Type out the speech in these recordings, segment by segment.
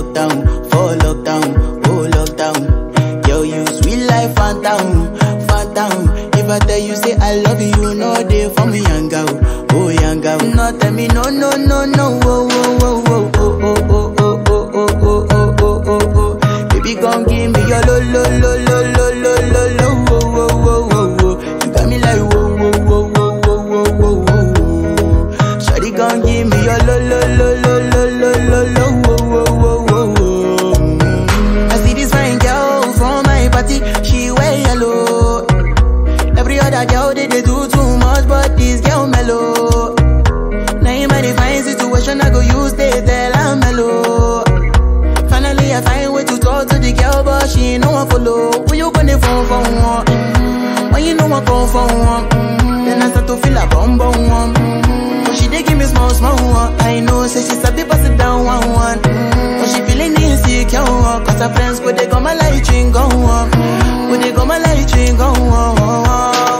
lockdown. her, she ain't no follow. When you gonna phone for one? Mm-hmm. When you know I call for one? Mm-hmm. Then I start to feel a bum bum one. Mm-hmm. But she dey give me small small one. I know, say she sabi pass it down one one. Mm-hmm. But she feeling insecure, cause her friends go they go my light ring go on. Go they go my light ring go on.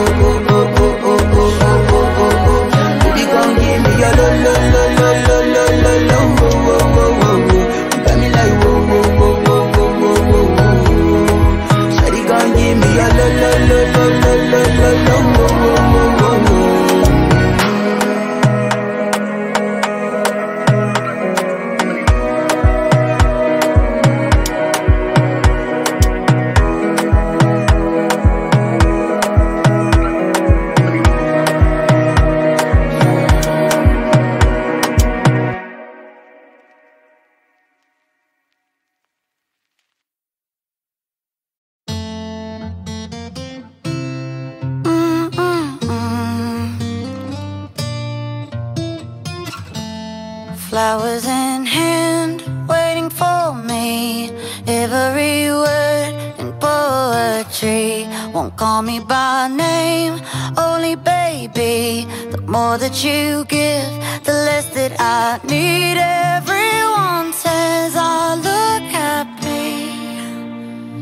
Flowers in hand, waiting for me. Every word in poetry won't call me by name, only baby. The more that you give, the less that I need. Everyone says I look happy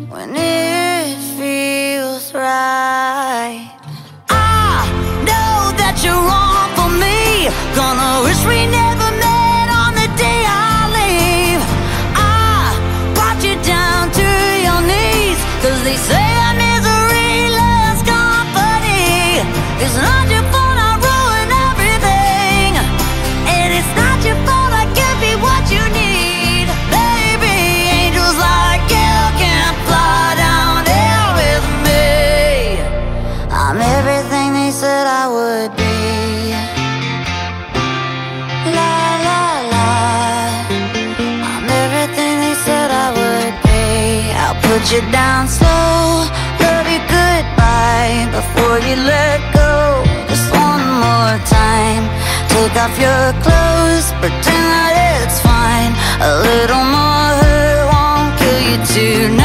when it feels right. I know that you're wrong for me. Gonna it down slow. Love you goodbye before you let go. Just one more time. Take off your clothes, pretend that it's fine. A little more hurt won't kill you tonight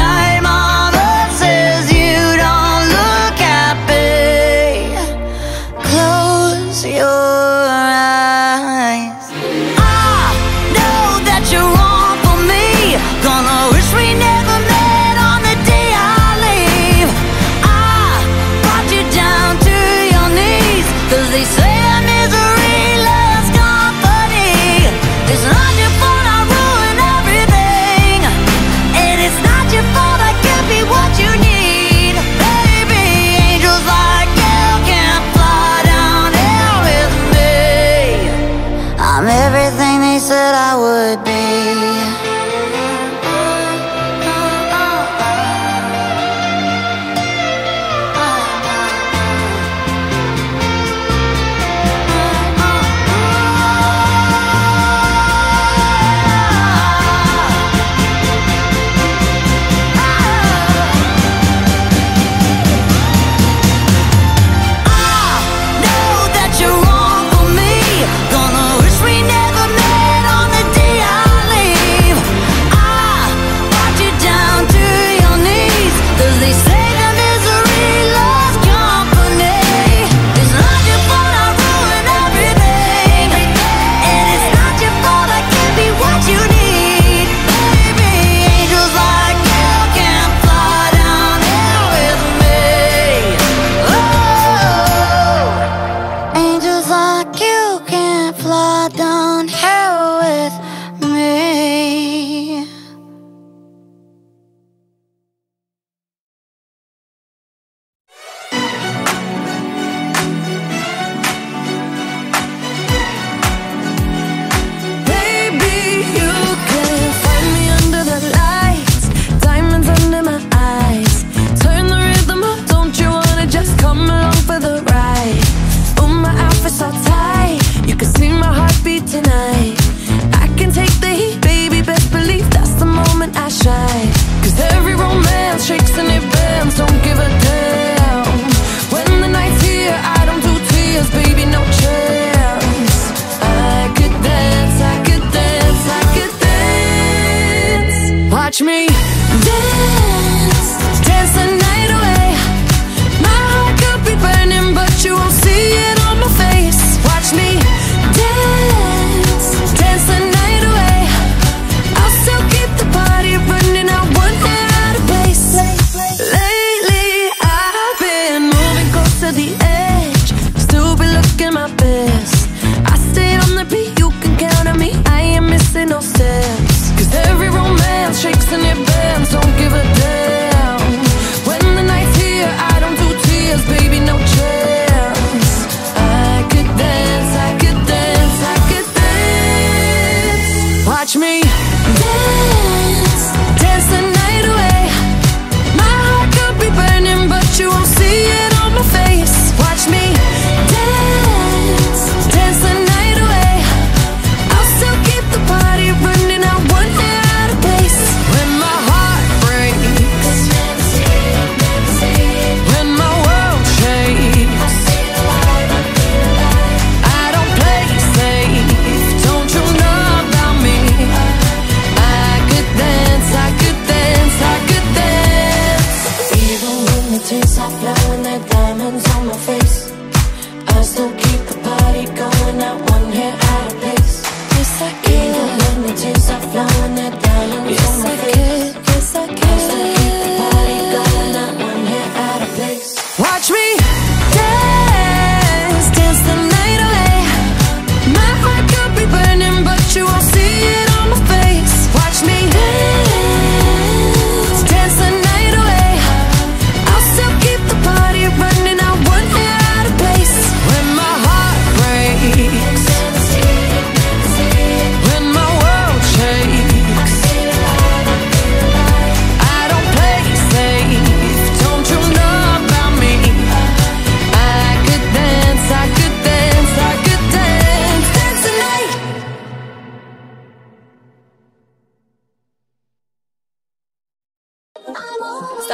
watch me. Dance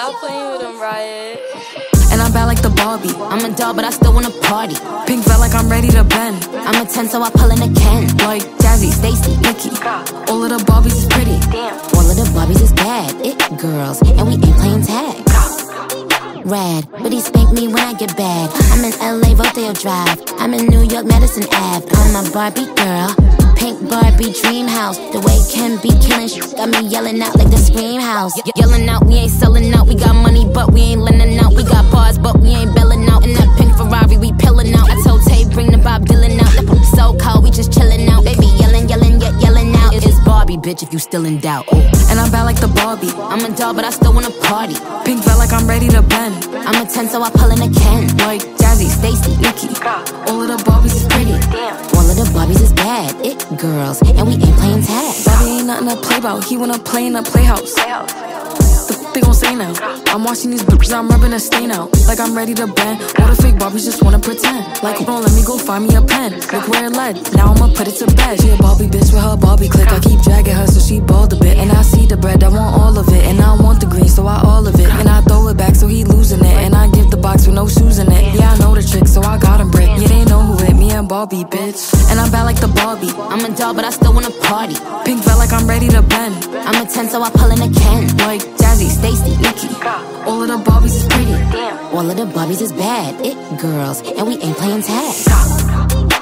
Stop playing with them, Riot. And I'm bad like the Barbie. I'm a doll, but I still wanna party. Pink felt like I'm ready to bend. I'm a 10, so I pull in a Ken. Like Jazzy, Stacy, Nikki. All of the Barbies is pretty. Damn, All of the Barbies is bad. It girls, and we ain't playing tag rad. But he spanked me when I get bad. I'm in LA, Rodeo Drive. I'm in New York, Madison Ave. I'm a Barbie girl. Pink Barbie dream house. The way Ken be killing shit got me yelling out like the scream house. Ye- yelling out, we ain't selling out. We got money, but we ain't lending out. We got bars, but we ain't belling out. In that pink Ferrari, we pillin' out. I told Tay, bring the Bob Dylan out. The so cold, we just chillin' out. Baby, yelling, yelling, yet yelling Barbie, bitch, if you still in doubt. And I'm bad like the Barbie. I'm a doll, but I still wanna party. Pink felt like I'm ready to bend. I'm a 10, so I pull in a Ken. Like Jazzy, Stacy, Nikki. All of the Barbies is pretty. All of the Barbies is bad. It girls, and we ain't playing tag. Bobby ain't nothing to play about. He wanna play in a playhouse. The f- they gon' say now. I'm watching these bitches, I'm rubbing a stain out. Like I'm ready to bend. All the fake Barbies just wanna pretend. Like, don't let me go find me a pen. Look where it led. Now I'ma put it to bed. She a Barbie bitch with her Barbie click. I keep dragging her so she bald a bit. And I see the bread, I want all of it. And I want the green, so I all of it. And I throw it back so he losing it. And I give the box with no shoes in it. Yeah, I know the trick, so I got him brick. Yeah, they know who hit me and Barbie, bitch. And I'm bad like the Barbie. I'm a doll, but I still wanna party. Pink felt like I'm ready to bend. I'm a 10, so I pull in a Ken. Like Jazzy, Stacy, Nikki. All of the Barbies is pretty. Damn. All of the Barbies is bad. It girls, and we ain't playing tag.